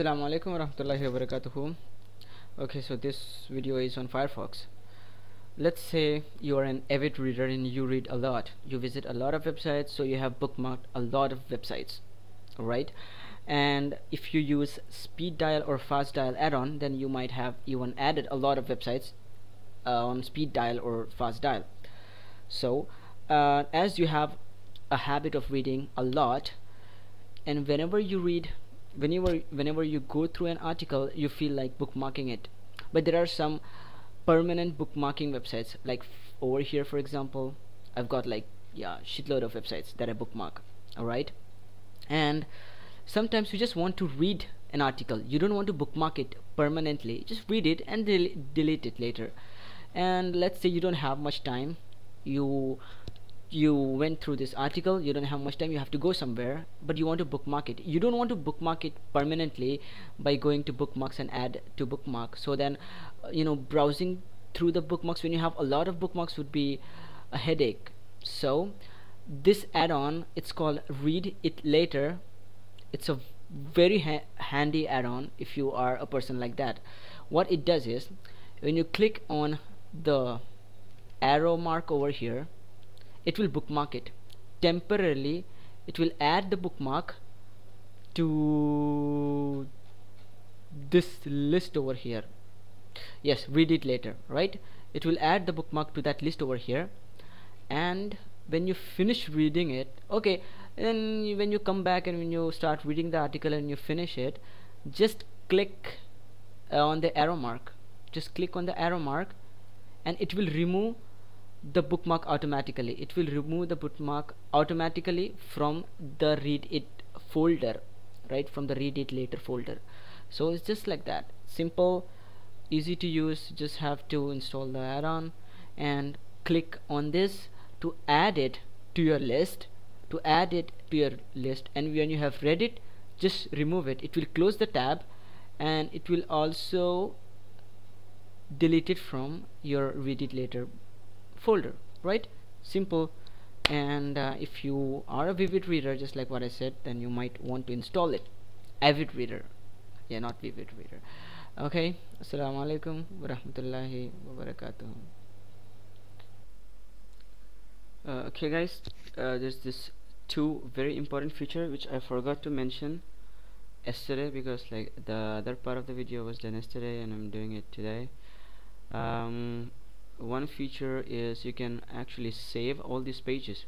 Assalamu alaikum warahmatullahi wabarakatuh. Okay, so this video is on Firefox. Let's say you are an avid reader and you read a lot. You visit a lot of websites, so you have bookmarked a lot of websites, right? And if you use speed dial or fast dial add-on, then you might have even added a lot of websites uh, on speed dial or fast dial. So, uh, as you have a habit of reading a lot, and whenever you read whenever whenever you go through an article you feel like bookmarking it. But there are some permanent bookmarking websites like over here for example I've got like yeah shitload of websites that I bookmark alright? And sometimes you just want to read an article. You don't want to bookmark it permanently. Just read it and del delete it later. And let's say you don't have much time. You you went through this article you don't have much time you have to go somewhere but you want to bookmark it. You don't want to bookmark it permanently by going to bookmarks and add to bookmark. So then uh, you know browsing through the bookmarks when you have a lot of bookmarks would be a headache. So this add-on it's called read it later. It's a very ha handy add-on if you are a person like that. What it does is when you click on the arrow mark over here it will bookmark it. Temporarily it will add the bookmark to this list over here. Yes read it later right? It will add the bookmark to that list over here. And when you finish reading it okay then when you come back and when you start reading the article and you finish it just click uh, on the arrow mark. Just click on the arrow mark and it will remove the bookmark automatically. It will remove the bookmark automatically from the read it folder right from the read it later folder. So it's just like that. Simple easy to use. Just have to install the add-on and click on this to add it to your list. To add it to your list and when you have read it just remove it. It will close the tab and it will also delete it from your read it later folder right? Simple. And uh, if you are a vivid reader just like what I said then you might want to install it. Avid reader. Yeah not vivid reader. Okay. Assalamu alaikum warahmatullahi wabarakatuh. Uh, okay guys. Uh, there's this two very important feature which I forgot to mention yesterday because like the other part of the video was done yesterday and I'm doing it today. Um, one feature is you can actually save all these pages.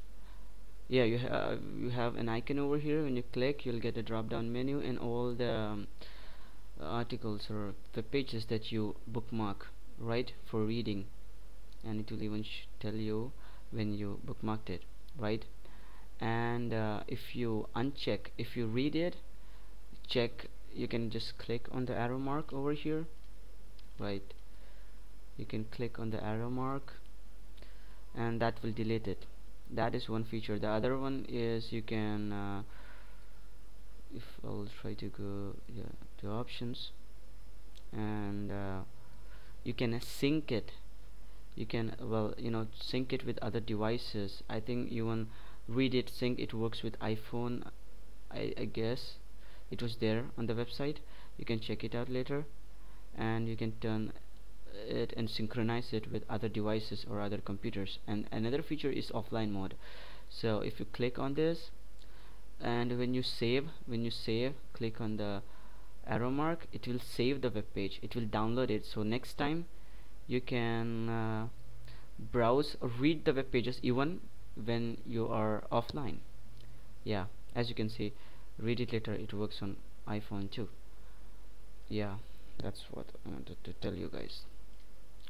Yeah you have you have an icon over here. When you click you'll get a drop down menu and all the um, articles or the pages that you bookmark right for reading. And it will even tell you when you bookmarked it right? And uh, if you uncheck if you read it check you can just click on the arrow mark over here right you can click on the arrow mark and that will delete it. That is one feature. The other one is you can uh, if I'll try to go yeah, to options and uh, you can sync it. You can well you know sync it with other devices. I think even read it sync it works with iPhone I, I guess. It was there on the website. You can check it out later and you can turn it and synchronize it with other devices or other computers. And another feature is offline mode. So if you click on this and when you save when you save click on the arrow mark it will save the web page. It will download it. So next time you can uh, browse or read the web pages even when you are offline. Yeah as you can see read it later. It works on iPhone too. Yeah that's what I wanted to tell you guys